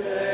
say.